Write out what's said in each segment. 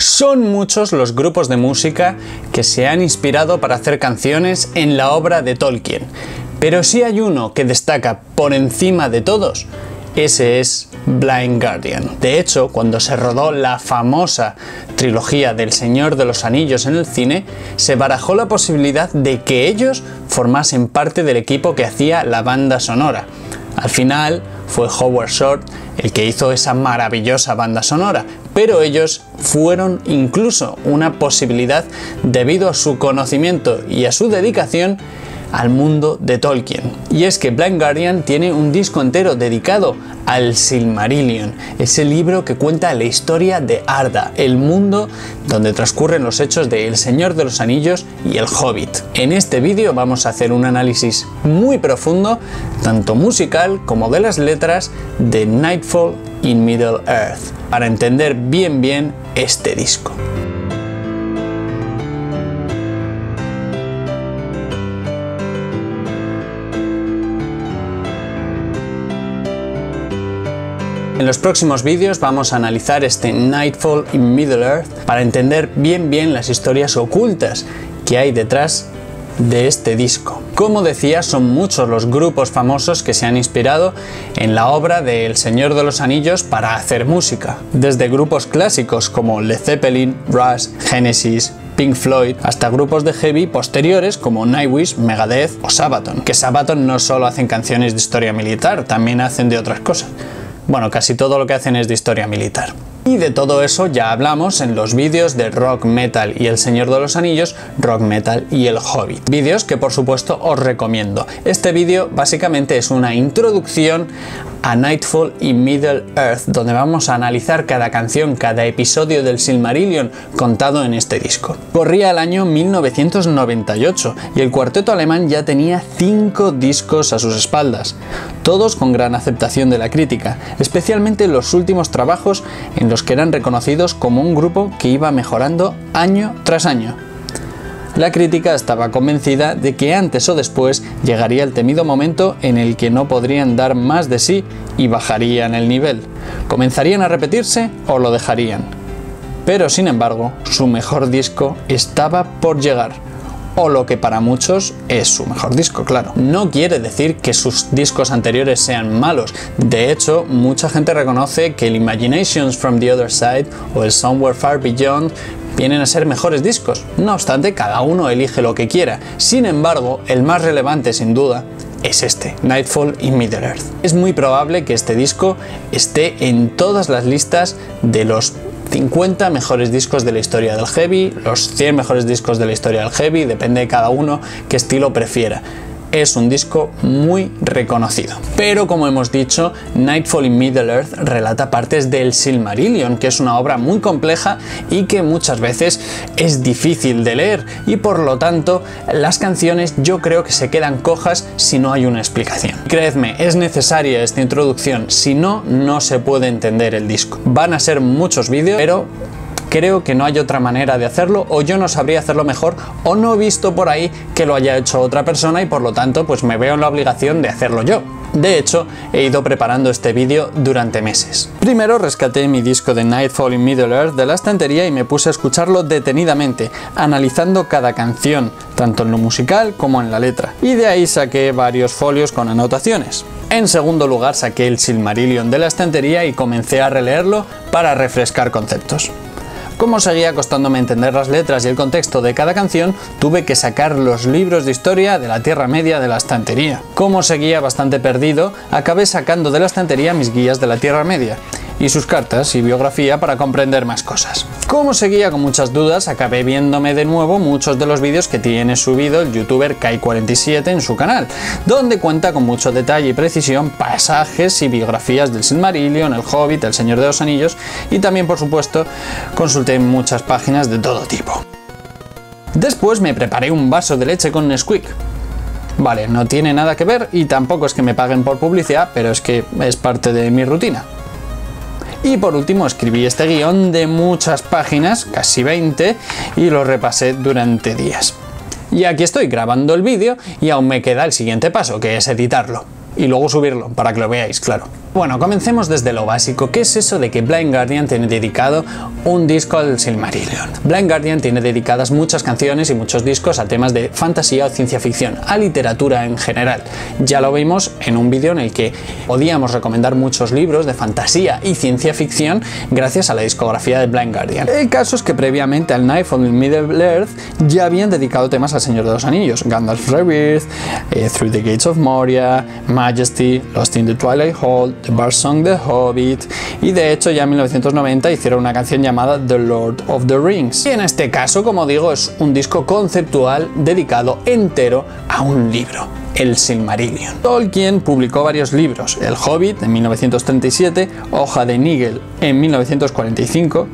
Son muchos los grupos de música que se han inspirado para hacer canciones en la obra de Tolkien, pero si hay uno que destaca por encima de todos, ese es Blind Guardian. De hecho, cuando se rodó la famosa trilogía del Señor de los Anillos en el cine, se barajó la posibilidad de que ellos formasen parte del equipo que hacía la banda sonora. Al final fue Howard Short el que hizo esa maravillosa banda sonora, pero ellos fueron incluso una posibilidad debido a su conocimiento y a su dedicación al mundo de Tolkien. Y es que Blind Guardian tiene un disco entero dedicado al Silmarillion, ese libro que cuenta la historia de Arda, el mundo donde transcurren los hechos de El Señor de los Anillos y El Hobbit. En este vídeo vamos a hacer un análisis muy profundo, tanto musical como de las letras de Nightfall in Middle Earth, para entender bien bien este disco. En los próximos vídeos vamos a analizar este Nightfall in Middle Earth para entender bien bien las historias ocultas que hay detrás de este disco. Como decía, son muchos los grupos famosos que se han inspirado en la obra de El Señor de los Anillos para hacer música, desde grupos clásicos como Led Zeppelin, Rush, Genesis, Pink Floyd, hasta grupos de heavy posteriores como Nightwish, Megadeth o Sabaton, que Sabaton no solo hacen canciones de historia militar, también hacen de otras cosas. Bueno, casi todo lo que hacen es de historia militar. Y de todo eso ya hablamos en los vídeos de Rock Metal y El Señor de los Anillos, Rock Metal y El Hobbit. Vídeos que por supuesto os recomiendo. Este vídeo básicamente es una introducción a Nightfall y Middle Earth, donde vamos a analizar cada canción, cada episodio del Silmarillion contado en este disco. Corría el año 1998 y el cuarteto alemán ya tenía 5 discos a sus espaldas, todos con gran aceptación de la crítica, especialmente los últimos trabajos en los que eran reconocidos como un grupo que iba mejorando año tras año. La crítica estaba convencida de que antes o después llegaría el temido momento en el que no podrían dar más de sí y bajarían el nivel. Comenzarían a repetirse o lo dejarían. Pero sin embargo, su mejor disco estaba por llegar o lo que para muchos es su mejor disco, claro. No quiere decir que sus discos anteriores sean malos. De hecho, mucha gente reconoce que el Imaginations from the Other Side o el Somewhere Far Beyond vienen a ser mejores discos. No obstante, cada uno elige lo que quiera. Sin embargo, el más relevante sin duda es este, Nightfall in Middle Earth. Es muy probable que este disco esté en todas las listas de los 50 mejores discos de la historia del heavy, los 100 mejores discos de la historia del heavy, depende de cada uno qué estilo prefiera es un disco muy reconocido. Pero como hemos dicho, Nightfall in Middle Earth relata partes del Silmarillion, que es una obra muy compleja y que muchas veces es difícil de leer y por lo tanto las canciones yo creo que se quedan cojas si no hay una explicación. Creedme, es necesaria esta introducción, si no, no se puede entender el disco. Van a ser muchos vídeos, pero creo que no hay otra manera de hacerlo o yo no sabría hacerlo mejor o no he visto por ahí que lo haya hecho otra persona y por lo tanto pues me veo en la obligación de hacerlo yo. De hecho, he ido preparando este vídeo durante meses. Primero rescaté mi disco de Nightfall in Middle Earth de la estantería y me puse a escucharlo detenidamente, analizando cada canción, tanto en lo musical como en la letra. Y de ahí saqué varios folios con anotaciones. En segundo lugar saqué el Silmarillion de la estantería y comencé a releerlo para refrescar conceptos. Como seguía costándome entender las letras y el contexto de cada canción, tuve que sacar los libros de historia de la Tierra Media de la estantería. Como seguía bastante perdido, acabé sacando de la estantería mis guías de la Tierra Media y sus cartas y biografía para comprender más cosas. Como seguía con muchas dudas, acabé viéndome de nuevo muchos de los vídeos que tiene subido el youtuber Kai47 en su canal, donde cuenta con mucho detalle y precisión pasajes y biografías del Silmarillion, el Hobbit, el Señor de los Anillos y también por supuesto consulté muchas páginas de todo tipo. Después me preparé un vaso de leche con Nesquik, Vale, no tiene nada que ver y tampoco es que me paguen por publicidad, pero es que es parte de mi rutina. Y por último escribí este guion de muchas páginas, casi 20, y lo repasé durante días. Y aquí estoy grabando el vídeo y aún me queda el siguiente paso, que es editarlo. Y luego subirlo, para que lo veáis, claro. Bueno, comencemos desde lo básico. ¿Qué es eso de que Blind Guardian tiene dedicado un disco al Silmarillion? Blind Guardian tiene dedicadas muchas canciones y muchos discos a temas de fantasía o ciencia ficción, a literatura en general. Ya lo vimos en un vídeo en el que podíamos recomendar muchos libros de fantasía y ciencia ficción gracias a la discografía de Blind Guardian. El caso es que previamente al Nightfall in Middle Earth ya habían dedicado temas al Señor de los Anillos, Gandalf Rebirth, eh, Through the Gates of Moria, Majesty, Lost in the Twilight Hall, Bar Song The Hobbit y de hecho ya en 1990 hicieron una canción llamada The Lord of the Rings. Y en este caso, como digo, es un disco conceptual dedicado entero a un libro el Silmarillion. Tolkien publicó varios libros, El Hobbit en 1937, Hoja de Nigel en 1945,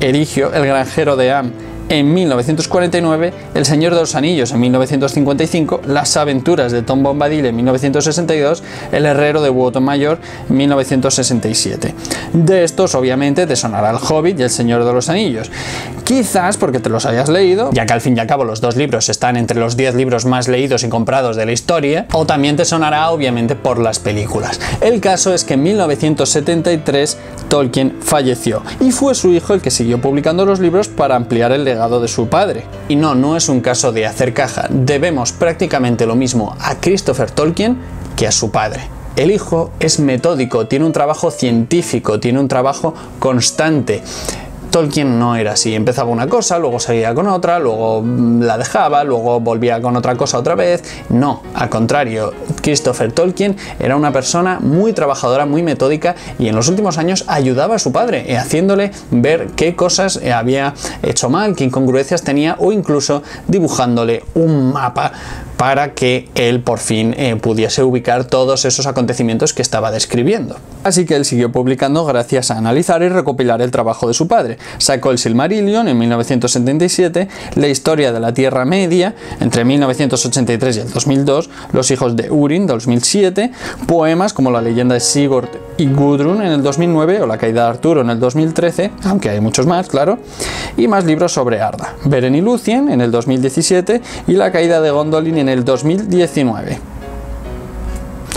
Erigio, El granjero de Am en 1949, El Señor de los Anillos en 1955, Las aventuras de Tom Bombadil en 1962, El Herrero de Woton Mayor en 1967. De estos, obviamente, te sonará El Hobbit y El Señor de los Anillos. Quizás porque te los hayas leído, ya que al fin y al cabo los dos libros están entre los 10 libros más leídos y comprados de la historia, o también te sonará, obviamente, por las películas. El caso es que en 1973 Tolkien falleció y fue su hijo el que siguió publicando los libros para ampliar el de su padre. Y no, no es un caso de hacer caja, debemos prácticamente lo mismo a Christopher Tolkien que a su padre. El hijo es metódico, tiene un trabajo científico, tiene un trabajo constante. Tolkien no era así, empezaba una cosa, luego seguía con otra, luego mm, la dejaba, luego volvía con otra cosa otra vez. No, al contrario, Christopher Tolkien era una persona muy trabajadora, muy metódica y en los últimos años ayudaba a su padre, eh, haciéndole ver qué cosas eh, había hecho mal, qué incongruencias tenía o incluso dibujándole un mapa para que él por fin eh, pudiese ubicar todos esos acontecimientos que estaba describiendo. Así que él siguió publicando gracias a analizar y recopilar el trabajo de su padre. Sacó el Silmarillion en 1977, la historia de la Tierra Media entre 1983 y el 2002, Los hijos de Urin 2007, poemas como La leyenda de Sigurd y Gudrun en el 2009 o La caída de Arturo en el 2013, aunque hay muchos más, claro, y más libros sobre Arda, Beren y Lucien en el 2017 y La caída de Gondolin en el 2019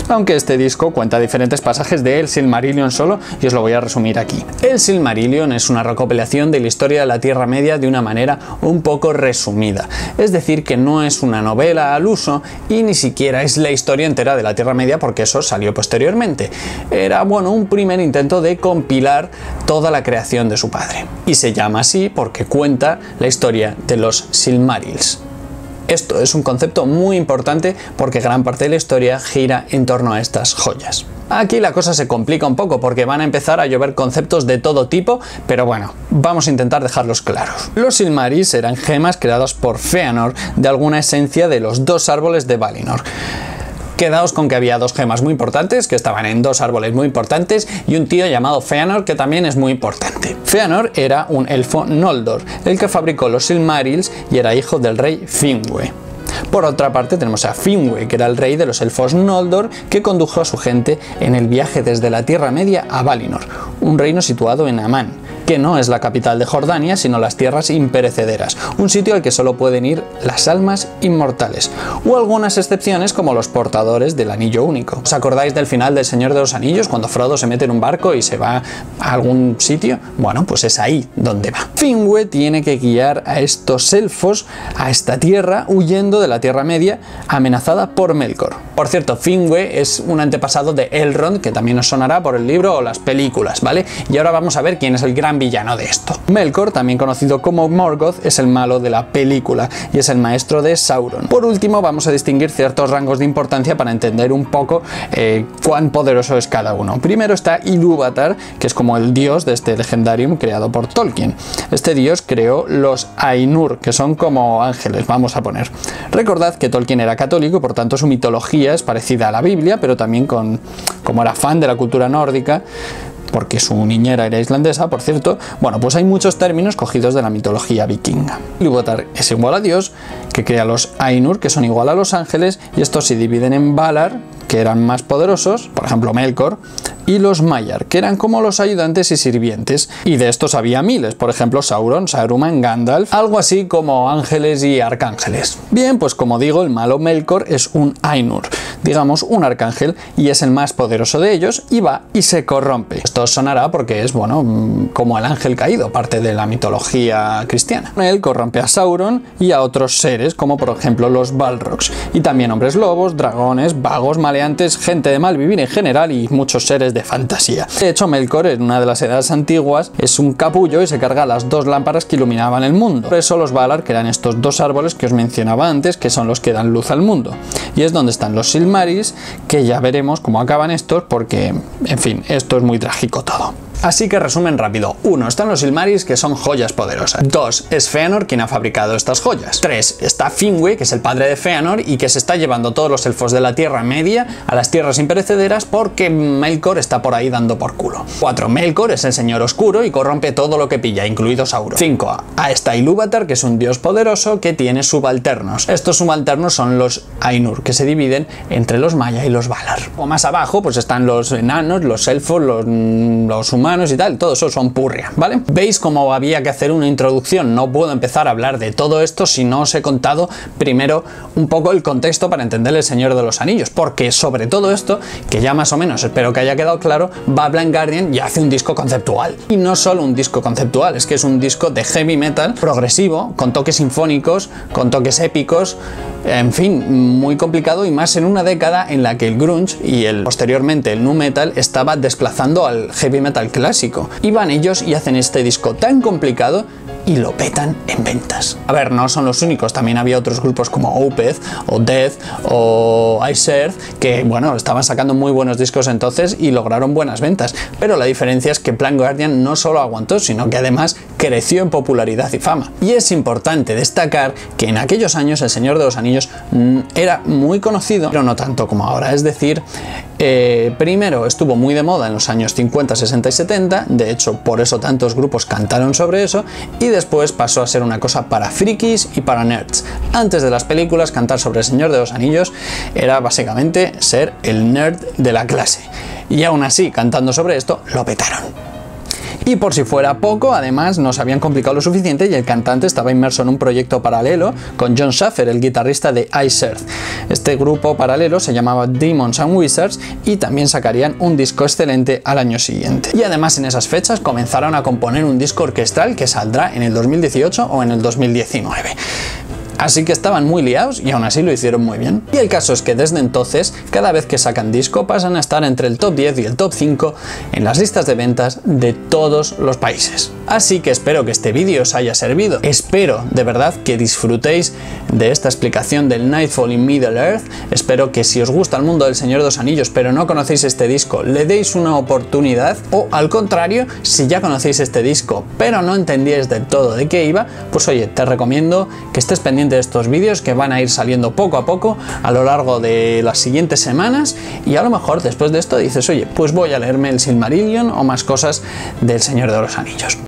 aunque este disco cuenta diferentes pasajes de El Silmarillion solo y os lo voy a resumir aquí. El Silmarillion es una recopilación de la historia de la Tierra Media de una manera un poco resumida, es decir, que no es una novela al uso y ni siquiera es la historia entera de la Tierra Media porque eso salió posteriormente. Era, bueno, un primer intento de compilar toda la creación de su padre. Y se llama así porque cuenta la historia de los Silmarils. Esto es un concepto muy importante porque gran parte de la historia gira en torno a estas joyas. Aquí la cosa se complica un poco porque van a empezar a llover conceptos de todo tipo, pero bueno, vamos a intentar dejarlos claros. Los Silmarils eran gemas creadas por Feanor de alguna esencia de los dos árboles de Valinor quedaos con que había dos gemas muy importantes, que estaban en dos árboles muy importantes, y un tío llamado Feanor, que también es muy importante. Feanor era un elfo Noldor, el que fabricó los Silmarils y era hijo del rey Finwë. Por otra parte tenemos a Finwë, que era el rey de los elfos Noldor, que condujo a su gente en el viaje desde la Tierra Media a Valinor, un reino situado en Amán que no es la capital de Jordania, sino las tierras imperecederas, un sitio al que solo pueden ir las almas inmortales, o algunas excepciones como los portadores del anillo único. ¿Os acordáis del final del Señor de los Anillos, cuando Frodo se mete en un barco y se va a algún sitio? Bueno, pues es ahí donde va. Finwë tiene que guiar a estos elfos a esta tierra huyendo de la Tierra Media amenazada por Melkor. Por cierto, Finwë es un antepasado de Elrond, que también os sonará por el libro o las películas, ¿vale? Y ahora vamos a ver quién es el gran villano de esto. Melkor, también conocido como Morgoth, es el malo de la película y es el maestro de Sauron. Por último, vamos a distinguir ciertos rangos de importancia para entender un poco eh, cuán poderoso es cada uno. Primero está Ilúvatar, que es como el dios de este legendarium creado por Tolkien. Este dios creó los Ainur, que son como ángeles, vamos a poner. Recordad que Tolkien era católico, por tanto su mitología es parecida a la Biblia, pero también con, como era fan de la cultura nórdica, porque su niñera era islandesa, por cierto, bueno, pues hay muchos términos cogidos de la mitología vikinga. Ilúvatar es igual a Dios, que crea los Ainur, que son igual a los ángeles, y estos se dividen en Valar, que eran más poderosos, por ejemplo Melkor, y los Maiar, que eran como los ayudantes y sirvientes. Y de estos había miles, por ejemplo Sauron, Saruman, Gandalf, algo así como ángeles y arcángeles. Bien, pues como digo, el malo Melkor es un Ainur. digamos, un arcángel y es el más poderoso de ellos y va y se corrompe. Esto sonará porque es, bueno, mm, como el ángel caído, parte de la mitología cristiana. Él corrompe a Sauron y a otros seres, como por ejemplo los Balrogs, y también hombres lobos, dragones, vagos, maleantes, gente de mal vivir en general y muchos seres de fantasía. De hecho, Melkor en una de las edades antiguas es un capullo y se carga las dos lámparas que iluminaban el mundo. Por eso los Valar que eran estos dos árboles que os mencionaba antes, que son los que dan luz al mundo. Y es donde están los Silmaris, que ya veremos cómo acaban estos, porque, en fin, esto es muy trágico todo. Así que resumen rápido. 1. Están los Silmaris, que son joyas poderosas. 2. Es Feanor quien ha fabricado estas joyas. 3. Está Finwë, que es el padre de Feanor y que se está llevando todos los elfos de la Tierra Media a las tierras imperecederas porque Melkor está por ahí dando por culo. 4. Melkor es el señor oscuro y corrompe todo lo que pilla, incluido Sauron. 5. Está Ilúvatar, que es un dios poderoso que tiene subalternos. Estos subalternos son los Ainur, que se dividen entre los Maya y los Valar. O más abajo, pues están los enanos, los elfos, los, los humanos y tal, todo eso son purria, ¿vale? ¿Veis cómo había que hacer una introducción? No puedo empezar a hablar de todo esto si no os he contado primero un poco el contexto para entender el Señor de los Anillos, porque sobre todo esto, que ya más o menos espero que haya quedado claro, va Blind Guardian y hace un disco conceptual. Y no solo un disco conceptual, es que es un disco de heavy metal progresivo, con toques sinfónicos, con toques épicos, en fin, muy complicado y más en una década en la que el grunge y el posteriormente el nu metal estaba desplazando al heavy metal clásico. Y van ellos y hacen este disco tan complicado y lo petan en ventas. A ver, no son los únicos, también había otros grupos como Opeth o Death o Ice Earth que, bueno, estaban sacando muy buenos discos entonces y lograron buenas ventas. Pero la diferencia es que Plan Guardian no solo aguantó, sino que además creció en popularidad y fama. Y es importante destacar que en aquellos años El Señor de los Anillos mm, era muy conocido, pero no tanto como ahora. Es decir, eh, primero estuvo muy de moda en los años 50, 60 y 70, de hecho por eso tantos grupos cantaron sobre eso, y después pasó a ser una cosa para frikis y para nerds. Antes de las películas, cantar sobre el Señor de los Anillos era básicamente ser el nerd de la clase. Y aún así, cantando sobre esto, lo petaron. Y por si fuera poco, además nos habían complicado lo suficiente y el cantante estaba inmerso en un proyecto paralelo con John Schaffer, el guitarrista de Ice Earth. Este grupo paralelo se llamaba Demons and Wizards y también sacarían un disco excelente al año siguiente. Y además en esas fechas comenzaron a componer un disco orquestal que saldrá en el 2018 o en el 2019. Así que estaban muy liados y aún así lo hicieron muy bien. Y el caso es que desde entonces, cada vez que sacan disco pasan a estar entre el top 10 y el top 5 en las listas de ventas de todos los países. Así que espero que este vídeo os haya servido. Espero de verdad que disfrutéis de esta explicación del Nightfall in Middle Earth. Espero que si os gusta el mundo del Señor de los Anillos pero no conocéis este disco, le deis una oportunidad o al contrario, si ya conocéis este disco pero no entendíais del todo de qué iba, pues oye, te recomiendo que estés pendiente de estos vídeos que van a ir saliendo poco a poco a lo largo de las siguientes semanas y a lo mejor después de esto dices, oye, pues voy a leerme el Silmarillion o más cosas del Señor de los Anillos.